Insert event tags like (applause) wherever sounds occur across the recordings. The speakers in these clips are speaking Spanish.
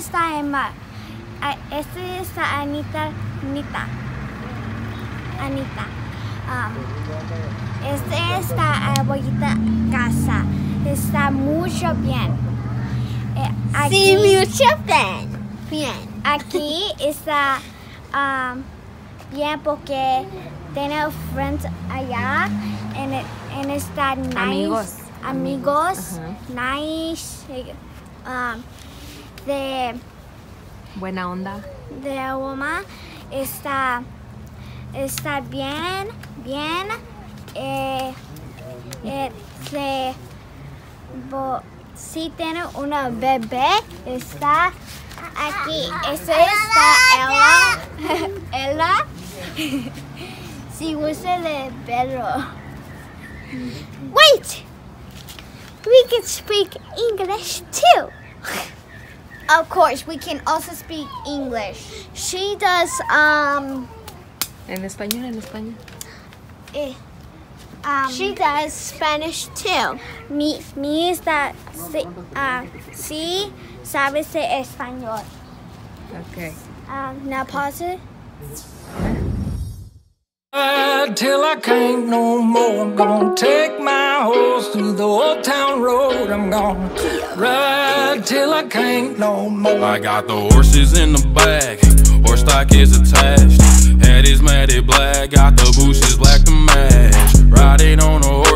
está Emma. Este está Anita. Anita. Anita. Um, este está abuelita casa. Está mucho bien. Eh, Sí, aquí, mucho bien. Bien. aquí está um, bien porque tiene friends allá. En, en está nice. Amigos. Amigos. Nice. eh, um, de Buena onda. de la goma está, está bien, bien. Eh, eh, se- bo- si tiene una bebé, está aquí. Esa está Ella. (laughs) Ella. (laughs) si gusta de verlo. Wait! We can speak English too. (laughs) Of course, we can also speak English. She does, um, En español, en español. Eh, um, she does Spanish too. Mi, mi está, sí, ah, sí sabes de español. Ok. Um, now pause it. Till I can't no more. I'm gonna take my horse through the old town road. I'm gonna ride till I can't no more. I got the horses in the back, horse stock is attached. Head is matted black, got the bushes black to match. Riding on a horse,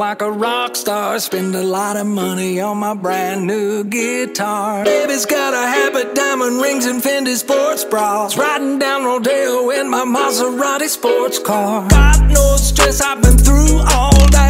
like a rock star. Spend a lot of money on my brand new guitar. Baby's got a habit, diamond rings, and Fendi sports bras. Riding down Rodeo in my Maserati sports car. Got no stress, I've been through all that.